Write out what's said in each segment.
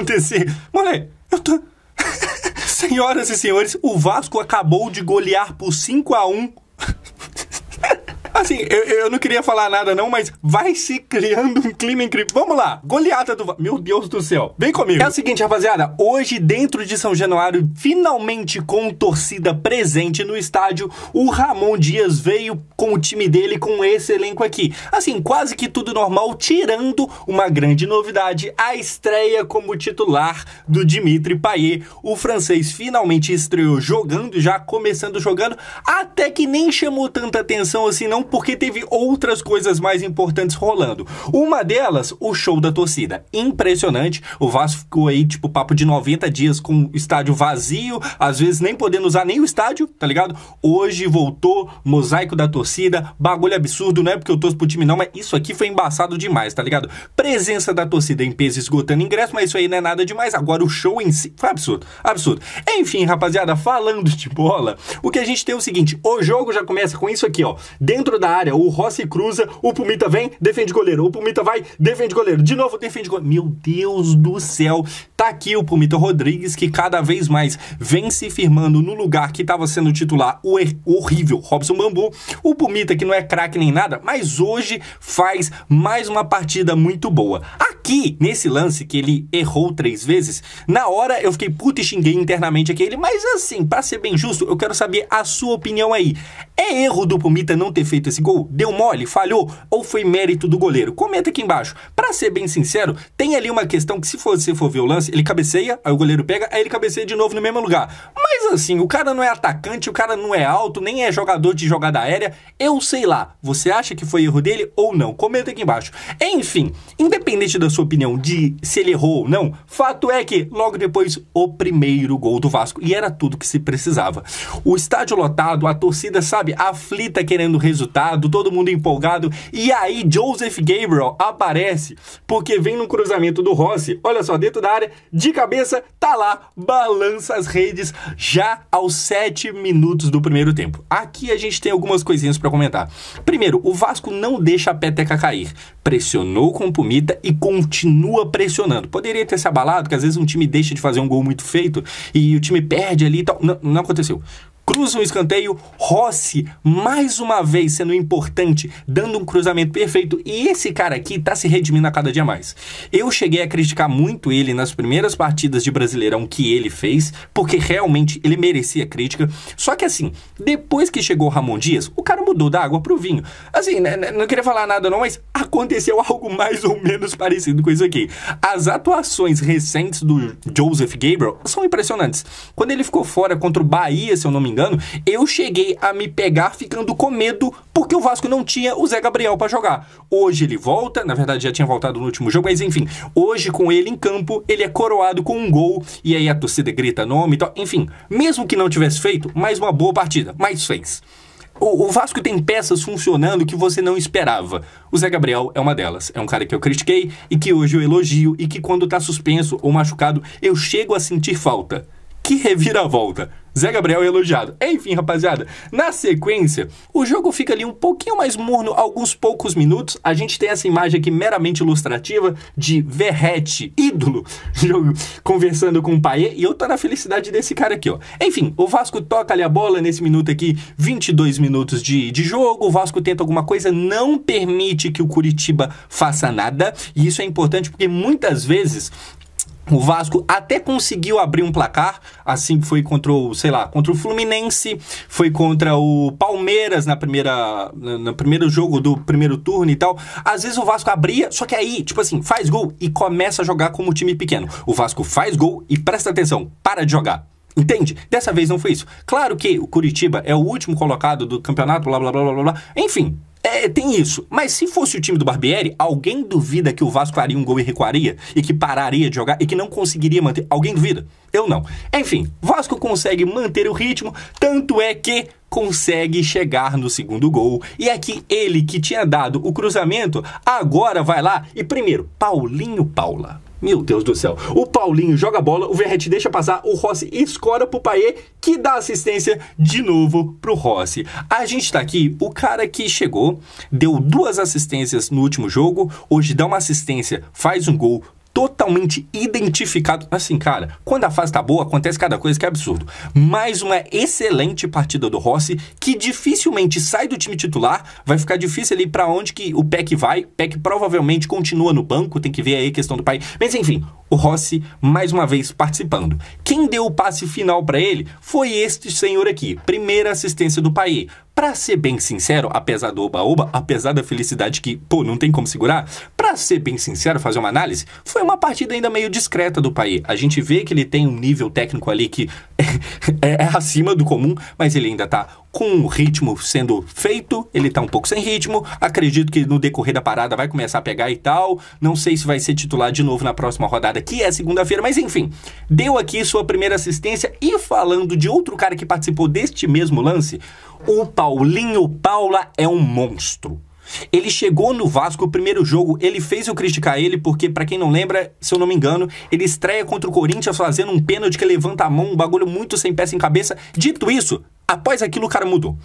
acontecer. Moleque, eu tô. Senhoras e senhores, o Vasco acabou de golear por 5 a 1 Assim, eu, eu não queria falar nada não, mas vai se criando um clima incrível. Vamos lá, goleada do... Meu Deus do céu, vem comigo. É o seguinte, rapaziada, hoje dentro de São Januário, finalmente com torcida presente no estádio, o Ramon Dias veio com o time dele com esse elenco aqui. Assim, quase que tudo normal, tirando uma grande novidade, a estreia como titular do Dimitri Payet. O francês finalmente estreou jogando, já começando jogando, até que nem chamou tanta atenção assim não, teve outras coisas mais importantes rolando. Uma delas, o show da torcida. Impressionante. O Vasco ficou aí, tipo, papo de 90 dias com o estádio vazio, às vezes nem podendo usar nem o estádio, tá ligado? Hoje voltou, mosaico da torcida, bagulho absurdo, não é porque eu torço pro time não, mas isso aqui foi embaçado demais, tá ligado? Presença da torcida em peso esgotando ingresso, mas isso aí não é nada demais. Agora o show em si foi absurdo, absurdo. Enfim, rapaziada, falando de bola, o que a gente tem é o seguinte, o jogo já começa com isso aqui, ó. Dentro da área, o Rossi cruza, o Pumita vem, defende goleiro, o Pumita vai, defende goleiro, de novo defende goleiro. Meu Deus do céu, tá aqui o Pumita Rodrigues que cada vez mais vem se firmando no lugar que estava sendo titular o horrível Robson Bambu. O Pumita que não é craque nem nada, mas hoje faz mais uma partida muito boa. Aqui, nesse lance que ele errou três vezes, na hora eu fiquei puto e xinguei internamente aquele, mas assim, para ser bem justo, eu quero saber a sua opinião aí. É erro do Pumita não ter feito esse gol? Deu mole? Falhou? Ou foi mérito do goleiro? Comenta aqui embaixo. Para ser bem sincero, tem ali uma questão que se você for ver o lance, ele cabeceia, aí o goleiro pega, aí ele cabeceia de novo no mesmo lugar. Mas assim, o cara não é atacante, o cara não é alto, nem é jogador de jogada aérea. Eu sei lá. Você acha que foi erro dele ou não? Comenta aqui embaixo. Enfim, independente da sua opinião de se ele errou ou não, fato é que logo depois o primeiro gol do Vasco e era tudo que se precisava. O estádio lotado, a torcida, sabe, aflita querendo resultado, todo mundo empolgado e aí Joseph Gabriel aparece porque vem no cruzamento do Rossi, olha só, dentro da área, de cabeça, tá lá, balança as redes já aos 7 minutos do primeiro tempo. Aqui a gente tem algumas coisinhas para comentar. Primeiro, o Vasco não deixa a peteca cair. Pressionou com o Pumita e continua pressionando. Poderia ter se abalado, que às vezes um time deixa de fazer um gol muito feito e o time perde ali e tal. Não, não aconteceu cruza um escanteio, Rossi mais uma vez sendo importante, dando um cruzamento perfeito, e esse cara aqui tá se redimindo a cada dia mais. Eu cheguei a criticar muito ele nas primeiras partidas de Brasileirão que ele fez, porque realmente ele merecia crítica, só que assim, depois que chegou o Ramon Dias, o cara mudou da água pro vinho. Assim, né, né, não queria falar nada não, mas aconteceu algo mais ou menos parecido com isso aqui. As atuações recentes do Joseph Gabriel são impressionantes. Quando ele ficou fora contra o Bahia, se eu não me engano, eu cheguei a me pegar ficando com medo porque o Vasco não tinha o Zé Gabriel para jogar. Hoje ele volta, na verdade já tinha voltado no último jogo, mas enfim, hoje com ele em campo, ele é coroado com um gol e aí a torcida grita nome e tal. Enfim, mesmo que não tivesse feito, mais uma boa partida, mas fez. O, Vasco tem peças funcionando que você não esperava. O Zé Gabriel é uma delas. É um cara que eu critiquei e que hoje eu elogio e que quando tá suspenso ou machucado eu chego a sentir falta. Que reviravolta! Zé Gabriel elogiado. Enfim, rapaziada, na sequência, o jogo fica ali um pouquinho mais morno, alguns poucos minutos. A gente tem essa imagem aqui meramente ilustrativa de Verrete, ídolo, conversando com o pai. E eu tô na felicidade desse cara aqui, ó. Enfim, o Vasco toca ali a bola nesse minuto aqui, 22 minutos de, de jogo. O Vasco tenta alguma coisa, não permite que o Curitiba faça nada. E isso é importante porque muitas vezes o Vasco até conseguiu abrir um placar, assim foi contra o, sei lá, contra o Fluminense, foi contra o Palmeiras na primeira no primeiro jogo do primeiro turno e tal. Às vezes o Vasco abria, só que aí, tipo assim, faz gol e começa a jogar como time pequeno. O Vasco faz gol e presta atenção, para de jogar. Entende? Dessa vez não foi isso. Claro que o Curitiba é o último colocado do campeonato, blá blá blá blá blá. Enfim, é, tem isso. Mas se fosse o time do Barbieri, alguém duvida que o Vasco faria um gol e recuaria? E que pararia de jogar? E que não conseguiria manter? Alguém duvida? Eu não. Enfim, Vasco consegue manter o ritmo, tanto é que consegue chegar no segundo gol. E aqui ele que tinha dado o cruzamento, agora vai lá e primeiro, Paulinho Paula. Meu Deus do céu. O Paulinho joga a bola, o Verrete deixa passar, o Rossi escora pro Paê, que dá assistência de novo pro Rossi. A gente tá aqui, o cara que chegou, deu duas assistências no último jogo, hoje dá uma assistência, faz um gol, totalmente identificado. Assim, cara, quando a fase tá boa, acontece cada coisa que é absurdo. Mais uma excelente partida do Rossi, que dificilmente sai do time titular. Vai ficar difícil ali para onde que o Peck vai. Peck provavelmente continua no banco, tem que ver aí a questão do pai. Mas enfim, o Rossi mais uma vez participando. Quem deu o passe final para ele foi este senhor aqui, primeira assistência do pai. Pra ser bem sincero, apesar do oba-oba, apesar da felicidade que, pô, não tem como segurar, pra ser bem sincero, fazer uma análise, foi uma partida ainda meio discreta do Pai. A gente vê que ele tem um nível técnico ali que é, é acima do comum, mas ele ainda tá com o ritmo sendo feito, ele tá um pouco sem ritmo. Acredito que no decorrer da parada vai começar a pegar e tal. Não sei se vai ser titular de novo na próxima rodada, que é segunda-feira, mas enfim, deu aqui sua primeira assistência. E falando de outro cara que participou deste mesmo lance, o Paulinho Paula é um monstro. Ele chegou no Vasco, o primeiro jogo, ele fez eu criticar ele, porque, para quem não lembra, se eu não me engano, ele estreia contra o Corinthians fazendo um pênalti que levanta a mão, um bagulho muito sem pé sem cabeça. Dito isso, após aquilo o cara mudou.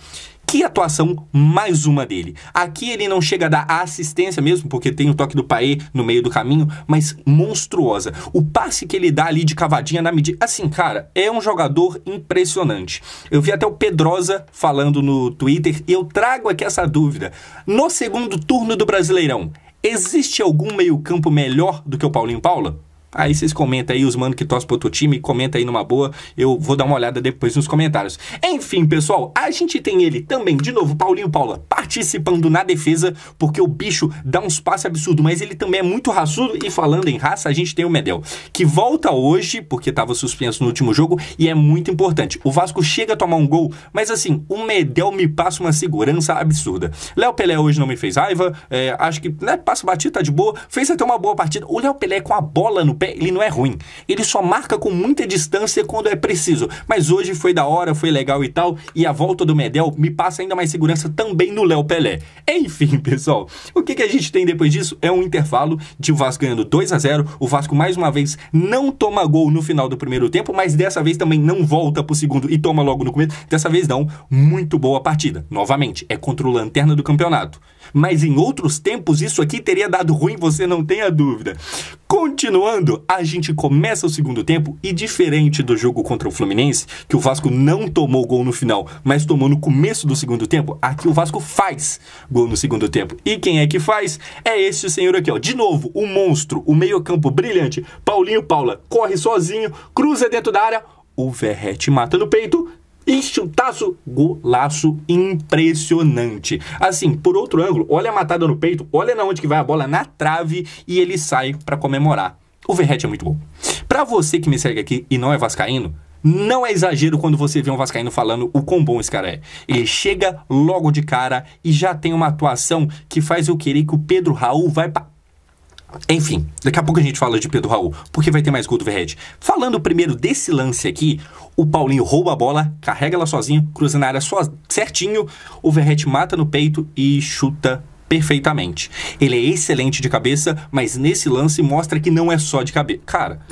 Que atuação, mais uma dele. Aqui ele não chega a dar assistência mesmo, porque tem o toque do Paê no meio do caminho, mas monstruosa. O passe que ele dá ali de cavadinha na medida. Assim, cara, é um jogador impressionante. Eu vi até o Pedrosa falando no Twitter e eu trago aqui essa dúvida. No segundo turno do Brasileirão, existe algum meio-campo melhor do que o Paulinho Paula? Aí vocês comentam aí, os mano que torcem pro outro time, comenta aí numa boa. Eu vou dar uma olhada depois nos comentários. Enfim, pessoal, a gente tem ele também, de novo, Paulinho Paula, participando na defesa, porque o bicho dá uns passes absurdos, mas ele também é muito raçudo. E falando em raça, a gente tem o Medel, que volta hoje, porque estava suspenso no último jogo, e é muito importante. O Vasco chega a tomar um gol, mas assim, o Medel me passa uma segurança absurda. Léo Pelé hoje não me fez raiva, é, acho que, né, passa batida, tá de boa, fez até uma boa partida. O Léo Pelé com a bola no pé, ele não é ruim. Ele só marca com muita distância quando é preciso. Mas hoje foi da hora, foi legal e tal. E a volta do Medel me passa ainda mais segurança também no Léo Pelé. Enfim, pessoal, o que, que a gente tem depois disso é um intervalo de Vasco ganhando 2 a 0 O Vasco, mais uma vez, não toma gol no final do primeiro tempo, mas dessa vez também não volta pro segundo e toma logo no começo. Dessa vez não. Muito boa partida. Novamente, é contra o Lanterna do campeonato. Mas em outros tempos isso aqui teria dado ruim, você não tenha dúvida. Continuando, a gente começa o segundo tempo e diferente do jogo contra o Fluminense, que o Vasco não tomou gol no final, mas tomou no começo do segundo tempo, aqui o Vasco faz gol no segundo tempo. E quem é que faz? É esse senhor aqui, ó. De novo, o monstro, o meio-campo brilhante, Paulinho Paula, corre sozinho, cruza dentro da área, o Verrete mata no peito, e chutaço, golaço impressionante. Assim, por outro ângulo, olha a matada no peito, olha na onde que vai a bola na trave e ele sai para comemorar. O Verrete é muito bom. Para você que me segue aqui e não é vascaíno, não é exagero quando você vê um vascaíno falando o quão bom esse cara é. Ele chega logo de cara e já tem uma atuação que faz eu querer que o Pedro Raul vai pra enfim, daqui a pouco a gente fala de Pedro Raul, porque vai ter mais gol do Verret. Falando primeiro desse lance aqui, o Paulinho rouba a bola, carrega ela sozinho, cruza na área so certinho, o Verret mata no peito e chuta perfeitamente. Ele é excelente de cabeça, mas nesse lance mostra que não é só de cabeça. Cara.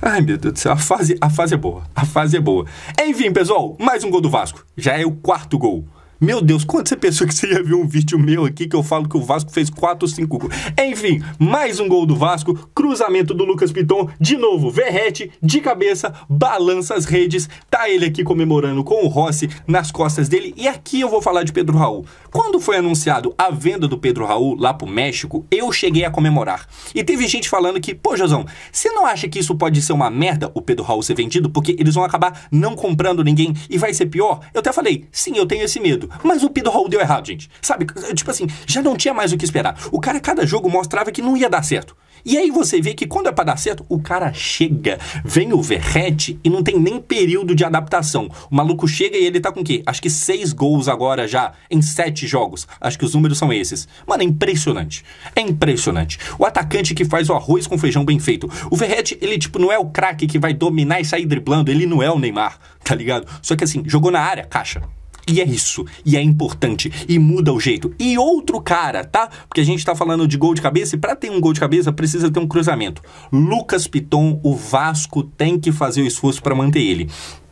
Ai, meu Deus do céu, a fase, a fase é boa. A fase é boa. Enfim, pessoal, mais um gol do Vasco. Já é o quarto gol. Meu Deus, quando você pensou que você ia ver um vídeo meu aqui que eu falo que o Vasco fez 4 ou 5 gols? Enfim, mais um gol do Vasco, cruzamento do Lucas Piton, de novo, Verrete, de cabeça, balança as redes, tá ele aqui comemorando com o Rossi nas costas dele. E aqui eu vou falar de Pedro Raul. Quando foi anunciado a venda do Pedro Raul lá pro México, eu cheguei a comemorar. E teve gente falando que, pô, Josão, você não acha que isso pode ser uma merda, o Pedro Raul ser vendido, porque eles vão acabar não comprando ninguém e vai ser pior? Eu até falei, sim, eu tenho esse medo. Mas o Pedro Raul deu errado, gente. Sabe? Tipo assim, já não tinha mais o que esperar. O cara, cada jogo, mostrava que não ia dar certo. E aí você vê que quando é pra dar certo, o cara chega, vem o Verrete e não tem nem período de adaptação. O maluco chega e ele tá com o quê? Acho que seis gols agora já em sete jogos. Acho que os números são esses. Mano, é impressionante. É impressionante. O atacante que faz o arroz com feijão bem feito. O Verrete, ele tipo não é o craque que vai dominar e sair driblando. Ele não é o Neymar, tá ligado? Só que assim, jogou na área, caixa. E é isso. E é importante. E muda o jeito. E outro cara, tá? Porque a gente tá falando de gol de cabeça e para ter um gol de cabeça precisa ter um cruzamento. Lucas Piton, o Vasco tem que fazer o esforço para manter ele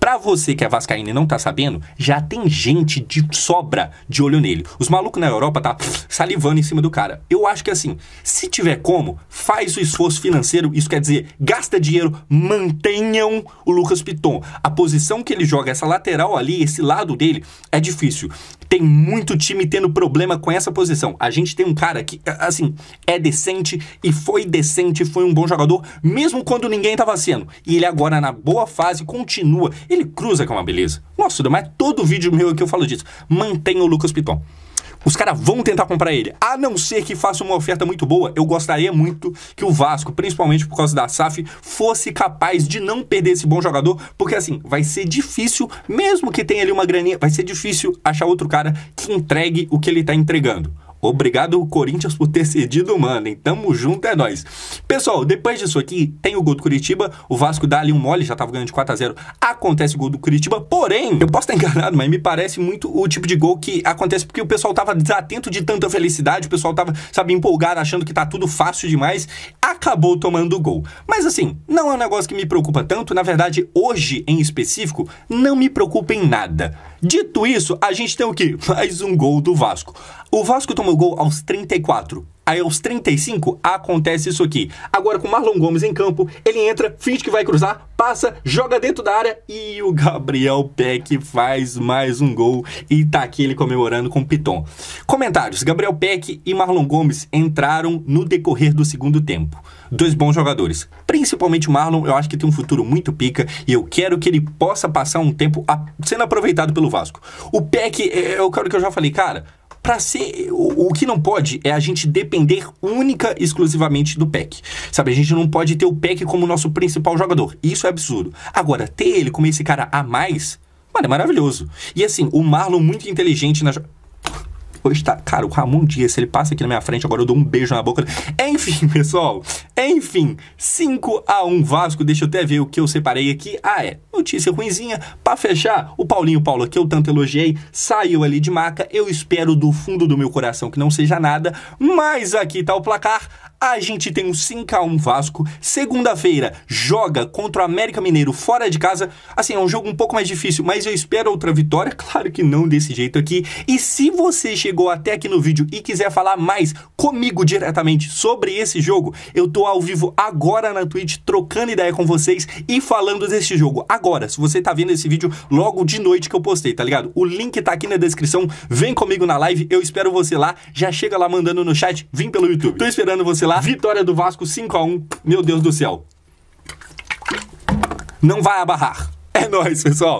Pra você que é vascaíno e não tá sabendo, já tem gente de sobra de olho nele. Os malucos na Europa tá salivando em cima do cara. Eu acho que assim, se tiver como, faz o esforço financeiro, isso quer dizer, gasta dinheiro, mantenham o Lucas Piton. A posição que ele joga, essa lateral ali, esse lado dele, é difícil. Tem muito time tendo problema com essa posição. A gente tem um cara que, assim, é decente e foi decente, foi um bom jogador, mesmo quando ninguém tava sendo. E ele agora, na boa fase, continua. Ele cruza com uma beleza. Nossa, mas todo vídeo meu aqui eu falo disso. Mantenha o Lucas Piton. Os caras vão tentar comprar ele. A não ser que faça uma oferta muito boa, eu gostaria muito que o Vasco, principalmente por causa da SAF, fosse capaz de não perder esse bom jogador, porque assim, vai ser difícil, mesmo que tenha ali uma graninha, vai ser difícil achar outro cara que entregue o que ele tá entregando. Obrigado, Corinthians, por ter cedido Mano. Tamo junto, é nóis. Pessoal, depois disso aqui, tem o gol do Curitiba. O Vasco dá ali um mole, já tava ganhando de 4 a 0 Acontece o gol do Curitiba. Porém, eu posso estar enganado, mas me parece muito o tipo de gol que acontece porque o pessoal tava desatento de tanta felicidade. O pessoal tava, sabe, empolgado, achando que tá tudo fácil demais. Acabou tomando o gol. Mas assim, não é um negócio que me preocupa tanto. Na verdade, hoje em específico, não me preocupa em nada. Dito isso, a gente tem o quê? Mais um gol do Vasco. O Vasco tomou gol aos 34. Aí aos 35 acontece isso aqui. Agora com Marlon Gomes em campo, ele entra, finge que vai cruzar, passa, joga dentro da área e o Gabriel Peck faz mais um gol e tá aqui ele comemorando com o Piton. Comentários: Gabriel Peck e Marlon Gomes entraram no decorrer do segundo tempo. Dois bons jogadores. Principalmente o Marlon, eu acho que tem um futuro muito pica e eu quero que ele possa passar um tempo sendo aproveitado pelo Vasco. O Peck, é, é o cara que eu já falei, cara, para ser o, o, que não pode é a gente depender única exclusivamente do PEC. Sabe, a gente não pode ter o PEC como nosso principal jogador. Isso é absurdo. Agora, ter ele como esse cara a mais, mano, é maravilhoso. E assim, o Marlon muito inteligente na Hoje tá. Cara, o Ramon Dias, se ele passa aqui na minha frente, agora eu dou um beijo na boca. Enfim, pessoal. Enfim, 5 a 1 Vasco. Deixa eu até ver o que eu separei aqui. Ah, é. Notícia ruinzinha. Pra fechar, o Paulinho Paulo, que eu tanto elogiei, saiu ali de maca. Eu espero do fundo do meu coração que não seja nada. Mas aqui tá o placar. A gente tem um 5x1 Vasco. Segunda-feira joga contra o América Mineiro fora de casa. Assim, é um jogo um pouco mais difícil, mas eu espero outra vitória. Claro que não desse jeito aqui. E se você chegou até aqui no vídeo e quiser falar mais comigo diretamente sobre esse jogo, eu tô ao vivo agora na Twitch trocando ideia com vocês e falando desse jogo. Agora, se você tá vendo esse vídeo logo de noite que eu postei, tá ligado? O link tá aqui na descrição. Vem comigo na live, eu espero você lá. Já chega lá mandando no chat, vim pelo YouTube. Tô esperando você lá. Vitória do Vasco 5 a 1 Meu Deus do céu. Não vai abarrar. É nóis, pessoal.